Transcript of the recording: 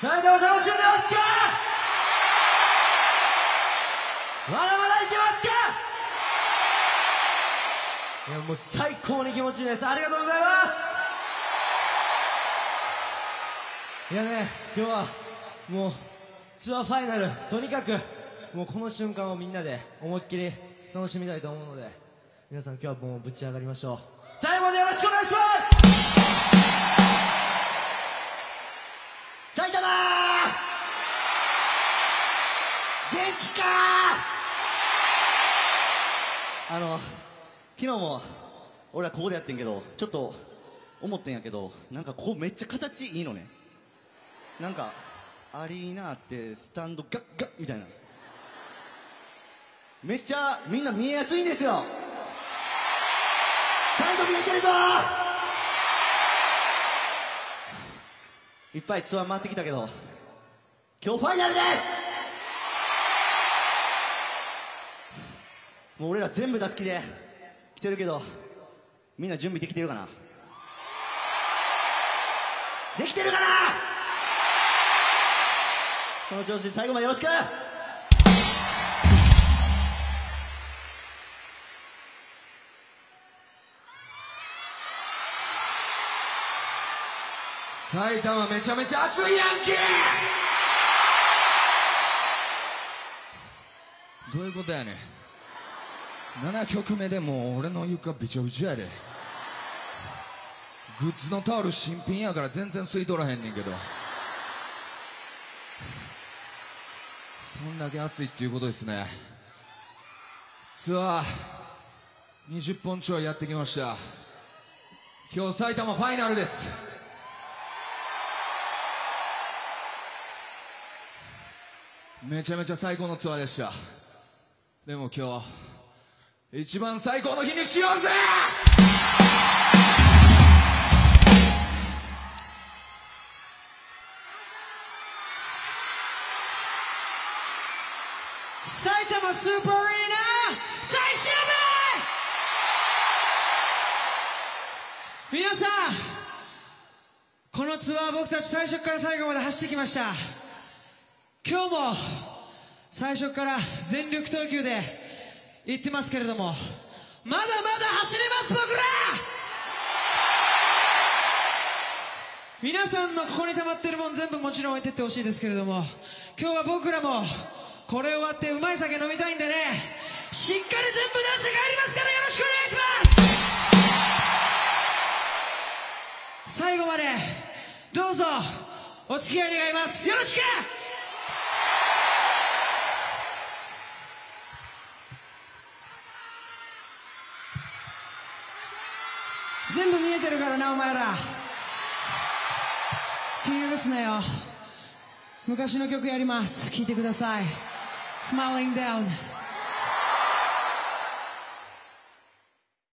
それでは楽しんでますかまだまだいけますかいやもう最高に気持ちいいです。ありがとうございます。いやね今日はもうツアーファイナル。とにかくもうこの瞬間をみんなで思いっきり楽しみたいと思うので皆さん今日はもうぶち上がりましょう。最後までよろしくお願いします埼玉！元気か！あの昨日も俺らここでやってんけどちょっと思ってんやけどなんかここめっちゃ形いいのね。なんかアリーナってスタンドガッガッみたいな。めっちゃみんな見えやすいんですよ。ちゃんと見えてるぞ！いっぱいツアー回ってきたけど今日ファイナルです！もう俺ら全部が好きで来てるけどみんな準備できてるかな？できてるかな？その調子で最後までよろしく！埼玉めちゃめちゃ熱いやんけ！どういうことやねん。7曲目でもう俺の床びちょびちょやで。グッズのタオル新品やから全然吸い取らへんねんけど。そんだけ熱いっていうことですね。ツアー20本ちょやってきました。今日埼玉ファイナルです。めちゃめちゃ最高のツアーでした。でも今日一番最高の日にしようぜ！埼玉スーパーアリーナ最終日！皆さんこのツアー僕たち最初から最後まで走ってきました。今日も最初から全力投球で行ってますけれどもまだまだ走れます僕ら！皆さんのここに溜まってるもん全部もちろん置いてってほしいですけれども今日は僕らもこれ終わってうまい酒飲みたいんでねしっかり全部出して帰りますからよろしくお願いします。最後までどうぞお付き合い願います。よろしく！全部見えてるからなお前ら。気許すなよ。昔の曲やります。聴いてください。Smiling Down